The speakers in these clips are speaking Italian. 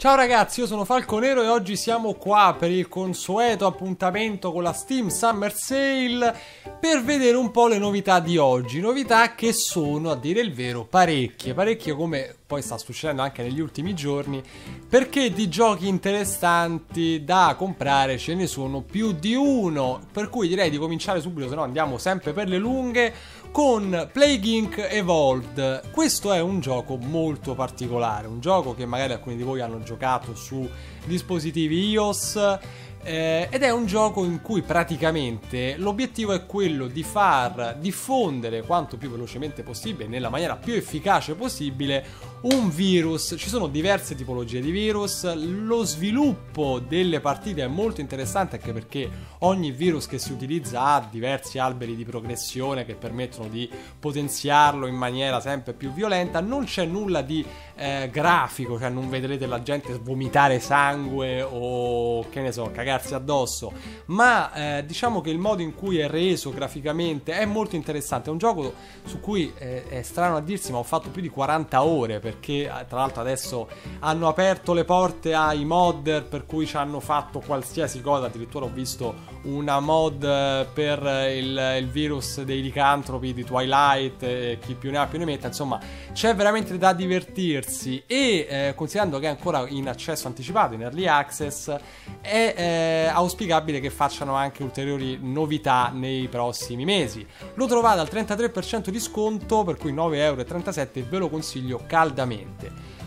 Ciao ragazzi, io sono Falco Nero e oggi siamo qua per il consueto appuntamento con la Steam Summer Sale per vedere un po' le novità di oggi. Novità che sono, a dire il vero, parecchie, parecchie come poi sta succedendo anche negli ultimi giorni, perché di giochi interessanti da comprare ce ne sono più di uno, per cui direi di cominciare subito, se no andiamo sempre per le lunghe, con Plague Inc. Evolved. Questo è un gioco molto particolare, un gioco che magari alcuni di voi hanno giocato su dispositivi iOS eh, ed è un gioco in cui praticamente l'obiettivo è quello di far diffondere quanto più velocemente possibile, nella maniera più efficace possibile, un virus. Ci sono diverse tipologie di virus. Lo sviluppo delle partite è molto interessante anche perché ogni virus che si utilizza ha diversi alberi di progressione che permettono di potenziarlo in maniera sempre più violenta. Non c'è nulla di eh, grafico, cioè non vedrete la gente vomitare sangue o che ne so, cagarsi addosso. Ma eh, diciamo che il modo in cui è reso graficamente è molto interessante. È un gioco su cui eh, è strano a dirsi, ma ho fatto più di 40 ore perché eh, tra l'altro adesso hanno aperto le porte ai modder per cui ci hanno fatto qualsiasi cosa, addirittura ho visto una mod eh, per il, il virus dei licantropi di Twilight, e chi più ne ha più ne metta, insomma c'è veramente da divertirsi e eh, considerando che è ancora in accesso anticipato, in early access, è eh, auspicabile che facciano anche ulteriori novità nei prossimi mesi. Lo trovate al 33% di sconto, per cui 9,37€ ve lo consiglio caldamente.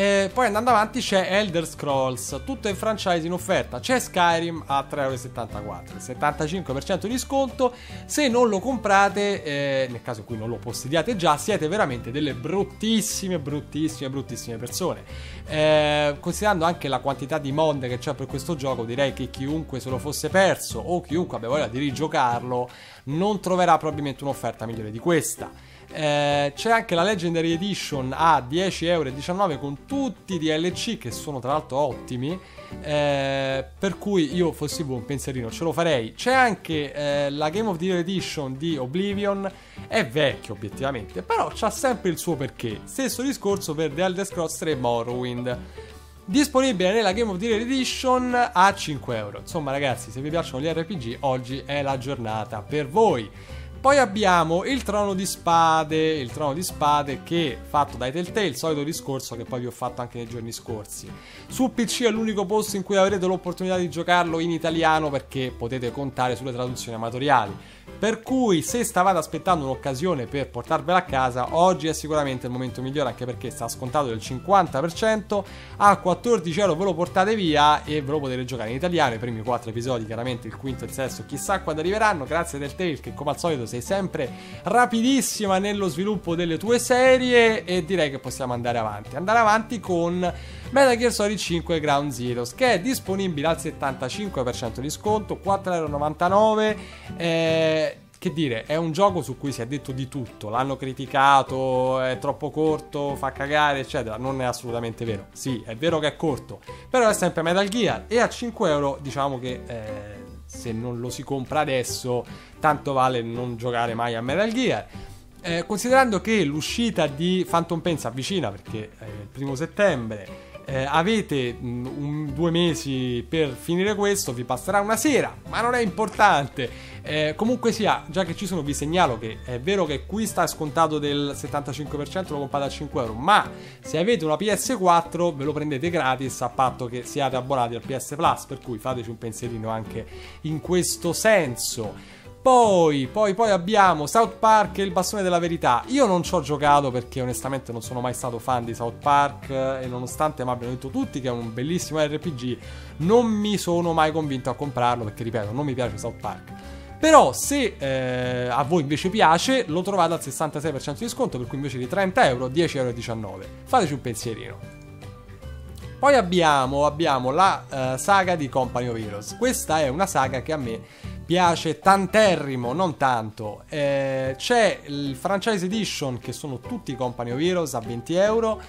E poi andando avanti c'è Elder Scrolls, tutto in franchise in offerta. C'è Skyrim a 3,74€, 75% di sconto. Se non lo comprate, eh, nel caso in cui non lo possediate già, siete veramente delle bruttissime, bruttissime, bruttissime persone. Eh, considerando anche la quantità di mod che c'è per questo gioco, direi che chiunque se lo fosse perso o chiunque abbia voglia di rigiocarlo, non troverà probabilmente un'offerta migliore di questa. Eh, c'è anche la Legendary Edition a 10,19€ con tutti i DLC che sono tra l'altro ottimi. Eh, per cui io fossi un pensierino ce lo farei. C'è anche eh, la Game of the Year Edition di Oblivion. È vecchio obiettivamente, però c'ha sempre il suo perché. Stesso discorso per The Elder Scrolls 3 Morrowind disponibile nella Game of the Year Edition a 5 euro. Insomma, ragazzi, se vi piacciono gli RPG, oggi è la giornata per voi. Poi abbiamo il trono di spade, il trono di spade che fatto dai Telltale, il solito discorso che poi vi ho fatto anche nei giorni scorsi. Su PC è l'unico posto in cui avrete l'opportunità di giocarlo in italiano perché potete contare sulle traduzioni amatoriali. Per cui se stavate aspettando un'occasione per portarvela a casa, oggi è sicuramente il momento migliore anche perché sta scontato del 50%, a 14 euro ve lo portate via e ve lo potete giocare in italiano, i primi 4 episodi, chiaramente il quinto e il sesto chissà quando arriveranno, grazie del Tale che come al solito sei sempre rapidissima nello sviluppo delle tue serie e direi che possiamo andare avanti. Andare avanti con Metal Gear Solid 5 Ground Zeroes che è disponibile al 75% di sconto, 4,99€. Eh, che dire, è un gioco su cui si è detto di tutto, l'hanno criticato, è troppo corto, fa cagare, eccetera. Non è assolutamente vero. Sì, è vero che è corto, però è sempre Metal Gear e a 5 euro diciamo che eh, se non lo si compra adesso, tanto vale non giocare mai a Metal Gear. Eh, considerando che l'uscita di Phantom Pain si avvicina perché è il primo settembre eh, avete mm, un, due mesi per finire questo, vi passerà una sera, ma non è importante. Eh, comunque sia, già che ci sono, vi segnalo che è vero che qui sta scontato del 75%, lo comprate a 5 euro, ma se avete una PS4 ve lo prendete gratis a patto che siate abbonati al PS Plus, per cui fateci un pensierino anche in questo senso. Poi, poi, poi abbiamo South Park e il bastone della verità. Io non ci ho giocato perché onestamente non sono mai stato fan di South Park e nonostante mi abbiano detto tutti che è un bellissimo RPG, non mi sono mai convinto a comprarlo perché, ripeto, non mi piace South Park. Però se eh, a voi invece piace, lo trovate al 66% di sconto, per cui invece di 30 euro, 10,19 euro. Fateci un pensierino. Poi abbiamo, abbiamo la uh, saga di Company of Heroes. Questa è una saga che a me piace tanterrimo, non tanto. Eh, c'è il franchise edition che sono tutti Company of Heroes a 20 euro.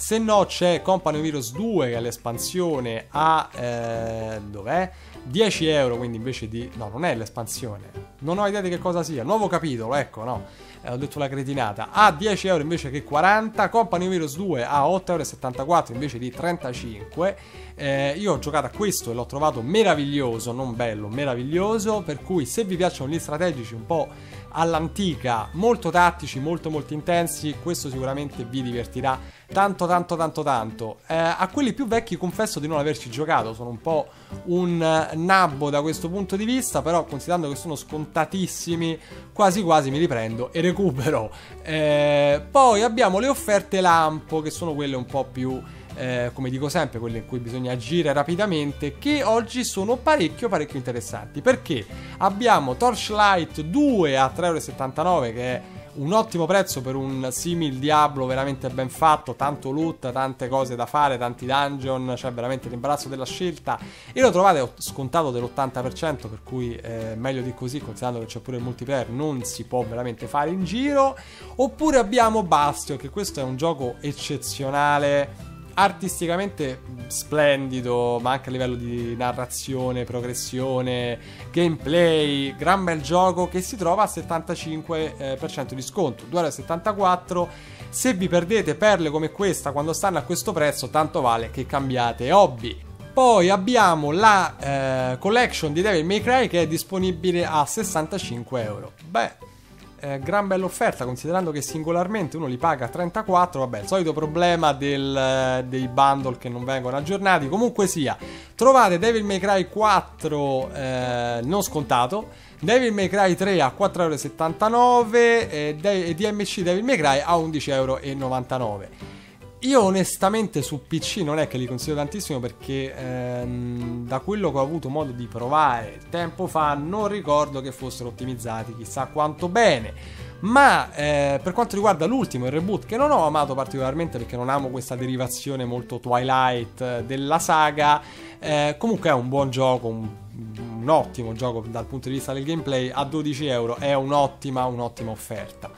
Se no c'è Company Heroes 2 che è l'espansione a... Eh, dov'è? 10 euro, quindi invece di... No, non è l'espansione non ho idea di che cosa sia. Nuovo capitolo, ecco, no. Eh, ho detto la cretinata. A 10 euro invece che 40. Company Virus 2 a 8,74 euro invece di 35. Eh, io ho giocato a questo e l'ho trovato meraviglioso, non bello, meraviglioso. Per cui se vi piacciono gli strategici un po' all'antica, molto tattici, molto molto intensi, questo sicuramente vi divertirà tanto tanto tanto tanto. Eh, a quelli più vecchi confesso di non averci giocato, sono un po' un nabbo da questo punto di vista, però considerando che sono scontatissimi, quasi quasi mi riprendo e recupero. Eh, poi abbiamo le offerte lampo, che sono quelle un po' più eh, come dico sempre, quelle in cui bisogna agire rapidamente, che oggi sono parecchio parecchio interessanti. Perché abbiamo Torchlight 2 a 3,79€ che è un ottimo prezzo per un simil Diablo veramente ben fatto, tanto loot, tante cose da fare, tanti dungeon, cioè veramente l'imbarazzo della scelta. E lo trovate scontato dell'80% per cui eh, meglio di così considerando che c'è pure il multiplayer non si può veramente fare in giro. Oppure abbiamo Bastion che questo è un gioco eccezionale artisticamente splendido, ma anche a livello di narrazione, progressione, gameplay, gran bel gioco che si trova a 75% di sconto, 2,74€. Se vi perdete perle come questa quando stanno a questo prezzo, tanto vale che cambiate hobby. Poi abbiamo la eh, collection di Devil May Cry che è disponibile a 65 euro. Beh, eh, gran bella offerta considerando che singolarmente uno li paga 34 vabbè il solito problema del, eh, dei bundle che non vengono aggiornati. Comunque sia trovate Devil May Cry 4 eh, non scontato Devil May Cry 3 a 4,79€ e, e DMC Devil May Cry a 11,99€ io onestamente su PC non è che li consiglio tantissimo perché ehm, da quello che ho avuto modo di provare tempo fa non ricordo che fossero ottimizzati chissà quanto bene. Ma eh, per quanto riguarda l'ultimo, il reboot, che non ho amato particolarmente perché non amo questa derivazione molto Twilight eh, della saga, eh, comunque è un buon gioco, un, un, ottimo gioco dal punto di vista del gameplay, a 12 euro è un'ottima, un'ottima offerta.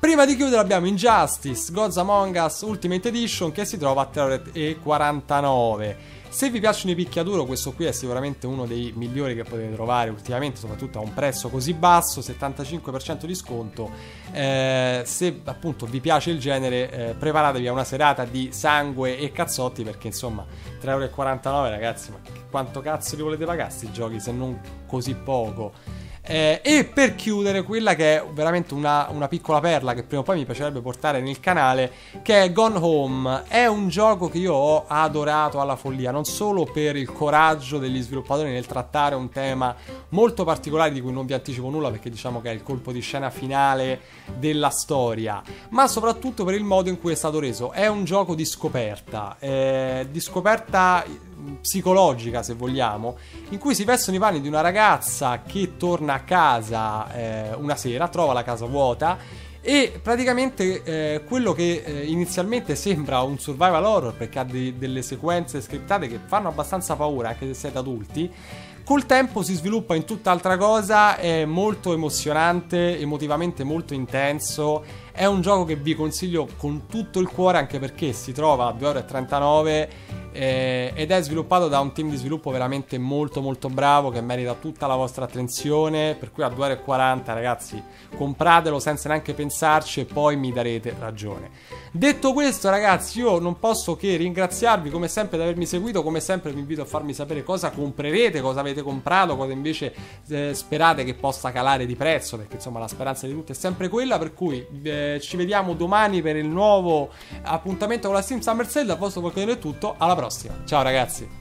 Prima di chiudere abbiamo Injustice, Gods Among Us Ultimate Edition che si trova a 3,49€. Se vi piacciono i picchiaduro, questo qui è sicuramente uno dei migliori che potete trovare ultimamente, soprattutto a un prezzo così basso, 75% di sconto. Eh, se appunto vi piace il genere, eh, preparatevi a una serata di sangue e cazzotti perché insomma 3,49€ ragazzi, ma quanto cazzo li volete pagare questi giochi se non così poco? Eh, e per chiudere, quella che è veramente una, una, piccola perla che prima o poi mi piacerebbe portare nel canale, che è Gone Home. È un gioco che io ho adorato alla follia, non solo per il coraggio degli sviluppatori nel trattare un tema molto particolare di cui non vi anticipo nulla perché diciamo che è il colpo di scena finale della storia, ma soprattutto per il modo in cui è stato reso. È un gioco di scoperta, eh, di scoperta psicologica, se vogliamo, in cui si vestono i panni di una ragazza che torna a casa eh, una sera, trova la casa vuota e praticamente eh, quello che eh, inizialmente sembra un survival horror perché ha de- delle sequenze scriptate che fanno abbastanza paura anche se siete adulti col tempo si sviluppa in tutt'altra cosa, è molto emozionante, emotivamente molto intenso. È un gioco che vi consiglio con tutto il cuore anche perché si trova a 2,39€ eh, ed è sviluppato da un team di sviluppo veramente molto molto bravo che merita tutta la vostra attenzione. Per cui a 2,40 ragazzi compratelo senza neanche pensarci e poi mi darete ragione. Detto questo ragazzi io non posso che ringraziarvi come sempre di avermi seguito. Come sempre vi invito a farmi sapere cosa comprerete cosa avete comprato cosa invece eh, sperate che possa calare di prezzo perché insomma la speranza di tutti è sempre quella. Per cui ci vediamo domani per il nuovo appuntamento con la Steam Summer Sale da vostro qualcosa è tutto alla prossima. Ciao ragazzi.